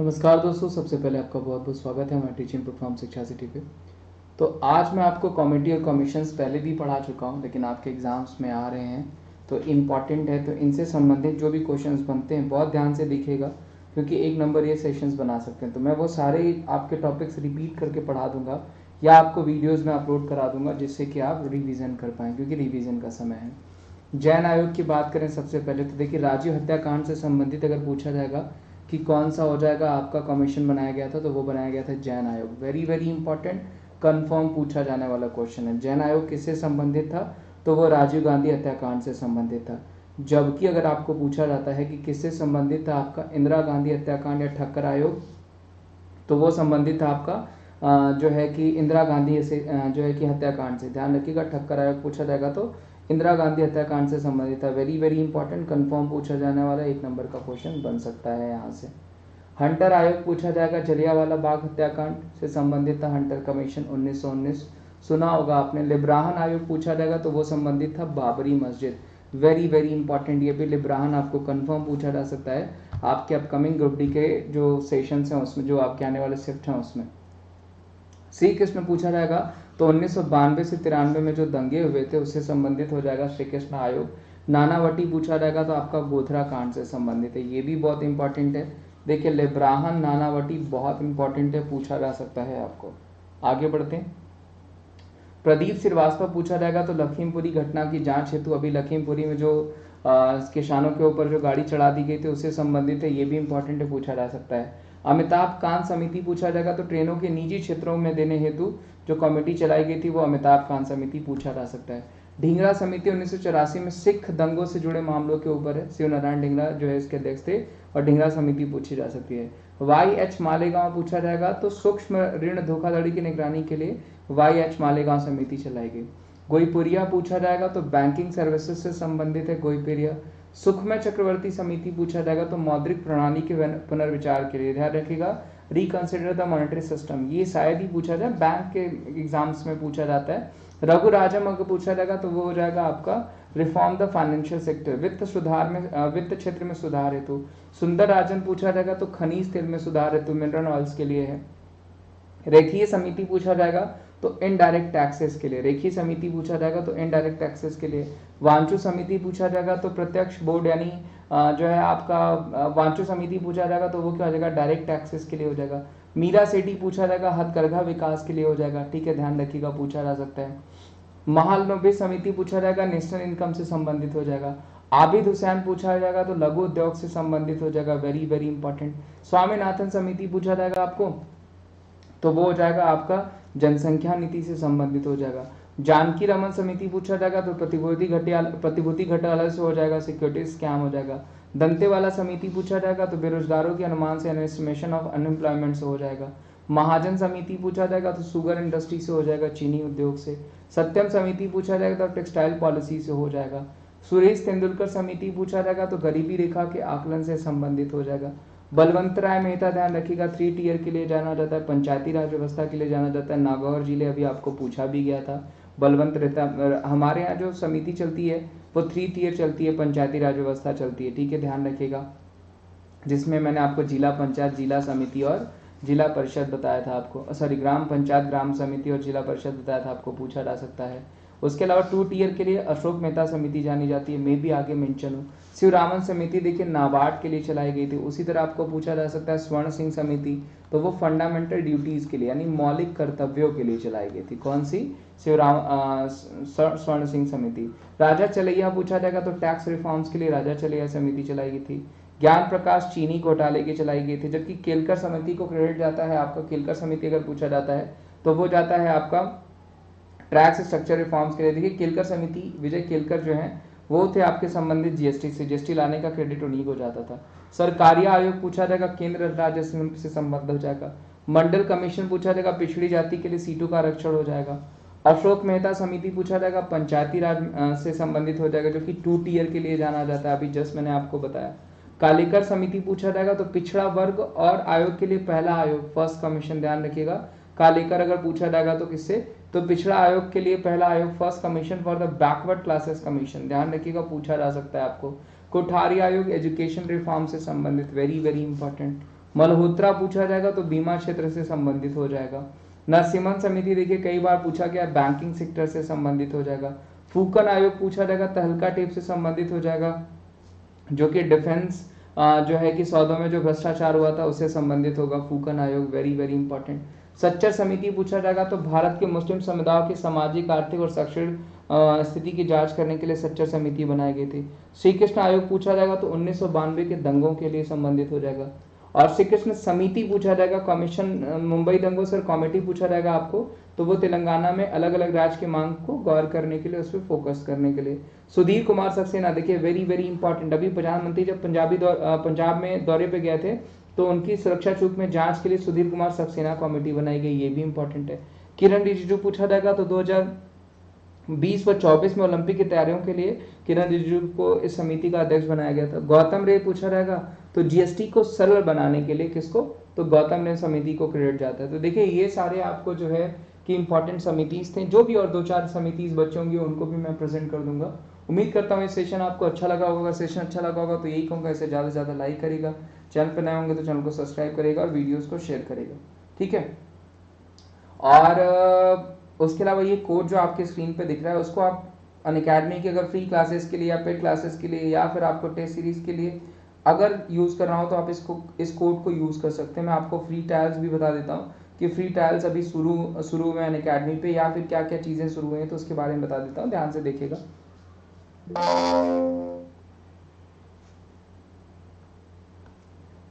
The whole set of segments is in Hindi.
नमस्कार दोस्तों, सबसे पहले आपका बहुत बहुत स्वागत है हमारे टीचिंग प्लेटफॉर्म शिक्षा सिटी पे। तो आज मैं आपको कॉमेडी और कमीशंस पहले भी पढ़ा चुका हूँ, लेकिन आपके एग्ज़ाम्स में आ रहे हैं। तो इंपॉर्टेंट है तो इनसे संबंधित जो भी क्वेश्चन बनते हैं, बहुत ध्यान से दिखेगा क्योंकि एक नंबर ये सेशंस बना सकते हैं। तो मैं वो सारे आपके टॉपिक्स रिपीट करके पढ़ा दूँगा, या आपको वीडियोज़ में अपलोड करा दूँगा, जिससे कि आप रिविज़न कर पाएँ, क्योंकि रिविज़न का समय है। जैन आयोग की बात करें सबसे पहले तो देखिए, राजीव हत्याकांड से संबंधित अगर पूछा जाएगा कि कौन सा हो जाएगा, आपका कमीशन बनाया गया था तो वो बनाया गया था जैन आयोग। वेरी वेरी इंपॉर्टेंट कन्फर्म पूछा जाने वाला क्वेश्चन है। जैन आयोग किससे संबंधित था? तो वो राजीव गांधी हत्याकांड से संबंधित था। जबकि अगर आपको पूछा जाता है कि किससे संबंधित था आपका इंदिरा गांधी हत्याकांड या ठक्कर आयोग तो वो संबंधित था आपका जो है कि इंदिरा गांधी से जो है कि हत्याकांड से। ध्यान रखिएगा, ठक्कर आयोग पूछा जाएगा तो इंदिरा गांधी हत्याकांड से संबंधित है। वेरी वेरी इंपॉर्टेंट कंफर्म पूछा जाने वाला एक नंबर का क्वेश्चन बन सकता है यहाँ से। हंटर आयोग पूछा जाएगा, जलियावाला बाग हत्याकांड से संबंधित था हंटर कमीशन 1919 सुना होगा आपने, लिब्राहन आयोग पूछा जाएगा तो वो संबंधित था बाबरी मस्जिद। वेरी वेरी इंपॉर्टेंट ये भी लिब्राहन आपको कंफर्म पूछा जा सकता है। आपके अपकमिंग ग्रुप डी के जो सेशंस हैं उसमें, जो आपके आने वाले शिफ्ट हैं उसमें। सी किसमें पूछा जाएगा? तो उन्नीस सौ बानवे से तिरानवे में जो दंगे हुए थे, उससे संबंधित हो जाएगा श्री कृष्ण आयोग। नानावटी पूछा जाएगा तो आपका गोधरा कांड से संबंधित है, ये भी बहुत इंपॉर्टेंट है। देखिए, लेब्राहन नानावटी बहुत इंपॉर्टेंट है, पूछा जा सकता है आपको। आगे बढ़ते हैं। प्रदीप श्रीवास्तव पूछा जाएगा तो लखीमपुरी घटना की जाँच हेतु अभी लखीमपुरी में जो किसानों के ऊपर जो गाड़ी चढ़ा दी गई थी, उससे संबंधित है, ये भी इंपॉर्टेंट है, पूछा जा सकता है। अमिताभ कांत समिति पूछा जाएगा तो ट्रेनों के निजी क्षेत्रों में देने हेतु जो कमेटी चलाई गई थी, वो अमिताभ कांत समिति, पूछा जा सकता है। ढींगरा समिति उन्नीस में सिख दंगों से जुड़े मामलों के ऊपर है। शिव नारायण ढींगरा जो है इसके अध्यक्ष थे और ढींगरा समिति पूछी जा सकती है। वाई एच मालेगांव पूछा जाएगा तो सूक्ष्म ऋण धोखाधड़ी की निगरानी के लिए वाई एच मालेगांव समिति चलाई गई। गोईपुरिया पूछा जाएगा तो बैंकिंग सर्विसेज़ से संबंधित है गोईपुरिया। सुखमय चक्रवर्ती समिति पूछा जाएगा तो मौद्रिक प्रणाली के पुनर्विचार के लिए ध्यान रखिएगा। रिकंसिडर द मॉनेटरी सिस्टम ये शायद ही पूछा जाए बैंक के एग्ज़ाम्स में पूछा जाता है। रघु राजम अगर पूछा जाएगा तो वो हो जाएगा आपका रिफॉर्म द फाइनेंशियल सेक्टर वित्त सुधार में वित्त क्षेत्र में सुधार हेतु। सुंदर राजन पूछा जाएगा तो खनिज तेल में सुधार हेतु मिनरल ऑयल्स के लिए है। रेखीय समिति पूछा जाएगा तो इनडायरेक्ट टैक्सेस के लिए, रेखी समिति पूछा जाएगा तो इनडायरेक्ट टैक्सेस के लिए वांचू समिति पूछा जाएगा तो प्रत्यक्ष बोर्ड यानी जो है आपका वांचू समिति पूछा जाएगा तो वो क्या हो जाएगा डायरेक्ट टैक्सेस के लिए हो जाएगा। मीरा सेठी पूछा जाएगा, हथकरघा विकास के लिए हो जाएगा, ठीक है, ध्यान रखिएगा, पूछा जा सकता है। महालनोबे समिति पूछा जाएगा, नेशनल इनकम से संबंधित हो जाएगा। आबिद हुसैन पूछा जाएगा तो लघु उद्योग से संबंधित हो जाएगा वेरी वेरी इंपॉर्टेंट स्वामीनाथन समिति पूछा जाएगा आपको तो वो हो जाएगा आपका जनसंख्या नीति से संबंधित हो जाएगा। जानकी रमन समिति पूछा जाएगा तो प्रतिभूति घटियाल, प्रतिभूति घोटाला से हो जाएगा सिक्योरिटी स्कैम हो जाएगा। दंतेवाला समिति पूछा जाएगा तो बेरोजगारों के अनुमान से एस्टिमेशन ऑफ़ अनएम्प्लॉयमेंट से हो जाएगा। महाजन समिति पूछा जाएगा तो शुगर इंडस्ट्री से हो जाएगा, चीनी उद्योग से। सत्यम समिति पूछा जाएगा तो टेक्सटाइल पॉलिसी से हो जाएगा। सुरेश तेंदुलकर समिति पूछा जाएगा तो गरीबी रेखा के आकलन से संबंधित हो जाएगा। बलवंत राय मेहता ध्यान रखिएगा थ्री टीयर के लिए जाना जाता है, पंचायती राज व्यवस्था के लिए जाना जाता है, नागौर ज़िले अभी आपको पूछा भी गया था, बलवंत रहता, हमारे यहाँ जो समिति चलती है, वो थ्री टीयर चलती है, पंचायती राज व्यवस्था चलती है, ठीक है, ध्यान रखिएगा, जिसमें मैंने आपको जिला पंचायत, जिला समिति और जिला परिषद बताया था आपको सॉरी ग्राम पंचायत, ग्राम समिति और जिला परिषद बताया था, आपको पूछा जा सकता है। उसके अलावा टू टीयर के लिए अशोक मेहता समिति जानी जाती है, मैं भी आगे मेंशन हूँ। शिवरामन समिति देखिए नाबार्ड के लिए चलाई गई थी, उसी तरह आपको पूछा जा सकता है स्वर्ण सिंह समिति तो वो फंडामेंटल ड्यूटीज़ के लिए, यानी मौलिक कर्तव्यों के लिए चलाई गई थी। कौन सी? शिवराम स्वर्ण सिंह समिति। राजा चलैया पूछा जाएगा तो टैक्स रिफॉर्म्स के लिए राजा चलैया समिति चलाई गई थी। ज्ञान प्रकाश चीनी घोटाले की चलाई गई थी, जबकि केलकर समिति को क्रेडिट जाता है, आपका केलकर समिति अगर पूछा जाता है तो वो जाता है आपका ट्रैक्स स्ट्रक्चर रिफॉर्म्स के लिए, देखिए, केलकर समिति, विजय केलकर जो है, वो थे आपके संबंधित जीएसटी से। जीएसटी लाने का क्रेडिट उन्हीं को जाता था। सरकारी आयोग पूछा जाएगा, केंद्र राज्य से संबद्ध हो जाएगा। मंडल कमीशन पूछा जाएगा, पिछड़ी जाति के लिए सीटों का आरक्षण हो जाएगा। अशोक मेहता समिति पूछा जाएगा, पंचायती राज से संबंधित हो जाएगा, जो कि टू टीयर के लिए जाना जाता है। अभी जस्ट मैंने आपको बताया। कालिकर समिति पूछा जाएगा तो पिछड़ा वर्ग और आयोग के लिए पहला आयोग फ़र्स्ट कमीशन ध्यान रखिएगा। कालिकर अगर पूछा जाएगा तो किससे? तो पिछड़ा आयोग के लिए पहला आयोग first commission for the backward classes commission ध्यान रखिएगा, पूछा जा सकता है आपको। कोठारी आयोग एजुकेशन रिफॉर्म से संबंधित वेरी वेरी इंपॉर्टेंट मल्होत्रा पूछा जाएगा तो बीमा क्षेत्र से संबंधित हो जाएगा। नरसिम्हन समिति, देखिए, कई बार पूछा गया बैंकिंग सेक्टर से संबंधित हो जाएगा। फूकन आयोग पूछा जाएगा, तहलका टेप से संबंधित हो जाएगा, जो कि डिफेंस जो है कि सौदों में जो भ्रष्टाचार हुआ था, उससे संबंधित होगा। फूकन आयोग वेरी वेरी इंपॉर्टेंट सच्चर समिति पूछा जाएगा तो भारत के मुस्लिम समुदायों की सामाजिक, आर्थिक और शैक्षणिक स्थिति की जाँच करने के लिए सच्चर समिति बनाई गई थी। श्री कृष्ण आयोग पूछा जाएगा तो उन्नीस सौ बानवे के दंगों के लिए संबंधित हो जाएगा। और श्री कृष्ण समिति पूछा जाएगा, कमीशन मुंबई दंगों सर कमेटी पूछा जाएगा आपको तो वो तेलंगाना में अलग अलग राज्य की मांग को गौर करने के लिए, उस पर फोकस करने के लिए। सुधीर कुमार सक्सेना, देखिए वेरी वेरी इंपॉर्टेंट अभी प्रधानमंत्री जब पंजाबी पंजाब में दौरे पे गए थे तो उनकी सुरक्षा चूक में जाँच के लिए सुधीर कुमार सक्सेना कमेटी बनाई गई, ये भी इंपॉर्टेंट है। किरण रिजिजू पूछा जाएगा तो 2020 व 24 में ओलंपिक की तैयारियों के लिए किरण रिजिजू को इस समिति का अध्यक्ष बनाया गया था। गौतम रे पूछा जाएगा तो जीएसटी को सरल बनाने के लिए किसको? तो गौतम रे समिति को क्रेडिट जाता है। तो देखिए, ये सारे आपको जो है कि इंपॉर्टेंट समितिज थे, जो भी और दो चार समितिज बच्चे होंगे, उनको भी मैं प्रेजेंट कर दूँगा। उम्मीद करता हूँ ये सेशन आपको अच्छा लगा होगा। सेशन अच्छा लगा होगा तो यही कहूँगा, इसे ज़्यादा से ज़्यादा लाइक करेगा चैनल पर नए होंगे तो चैनल को सब्सक्राइब करेगा और वीडियोस को शेयर करेगा। ठीक है? और उसके अलावा ये कोड जो आपके स्क्रीन पे दिख रहा है, उसको आप अन अकेडमी की अगर फ्री क्लासेस के लिए या पेड क्लासेस के लिए या फिर आपको टेस्ट सीरीज़ के लिए अगर यूज़ कर रहा हो तो आप इसको, इस कोड को यूज़ कर सकते हैं। मैं आपको फ्री टायल्स भी बता देता हूँ कि फ्री ट्रायल्स अभी शुरू शुरू में अन अकेडमी पे या फिर क्या क्या चीज़ें शुरू हुई हैं तो उसके बारे में बता देता हूँ। ध्यान से देखिएगा।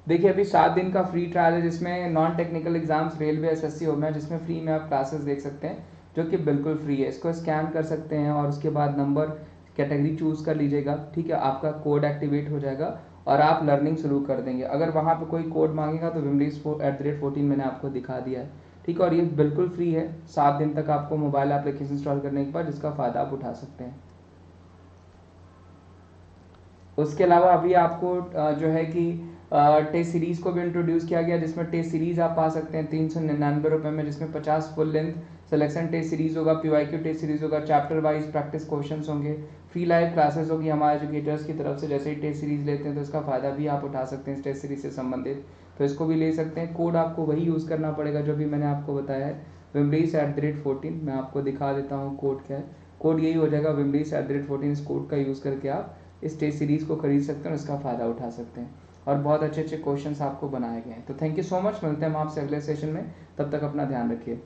देखिए, अभी सात दिन का फ्री ट्रायल है जिसमें non technical exams railway SSC हो गया, जिसमें फ्री में आप क्लासेस देख सकते हैं, जो कि बिल्कुल फ्री है। इसको स्कैन कर सकते हैं और उसके बाद नंबर कैटेगरी चूज़ कर लीजिएगा, ठीक है? आपका कोड एक्टिवेट हो जाएगा और आप लर्निंग शुरू कर देंगे। अगर वहाँ पे कोई कोड मांगेगा तो Vimrish at the rate fourteen मैंने आपको दिखा दिया है, ठीक है? और ये बिल्कुल फ्री है। सात दिन तक आपको मोबाइल एप्लीकेशन इंस्टॉल करने के बाद जिसका फ़ायदा आप उठा सकते हैं। उसके अलावा अभी आपको जो है कि टेस्ट सीरीज़ को भी इंट्रोड्यूस किया गया, जिसमें टेस्ट सीरीज़ आप पा सकते हैं तीन सौ निन्यानवे रुपये में, जिसमें पचास full length selection test series होगा P Y Q test series होगा चैप्टर वाइज प्रैक्टिस क्वेश्चन होंगे फ्री लाइव क्लासेस होगी हमारे एजुकेटर्स की तरफ़ से, जैसे ही टेस्ट सीरीज़ लेते हैं तो इसका फ़ायदा भी आप उठा सकते हैं इस टेस्ट सीरीज़ से संबंधित। तो इसको भी ले सकते हैं कोड आपको वही यूज़ करना पड़ेगा जो भी मैंने आपको बताया है Vimrish at the rate fourteen मैं आपको दिखा देता हूँ कोड क्या है। कोड यही हो जाएगा Vimrish at the rate fourteen इस कोड का यूज़ करके आप इस टेस्ट सीरीज़ को खरीद सकते हैं और इसका फ़ायदा उठा सकते हैं। और बहुत अच्छे अच्छे क्वेश्चन आपको बनाए गए हैं। तो थैंक यू सो मच मिलते हैं हम आपसे अगले सेशन में। तब तक अपना ध्यान रखिए।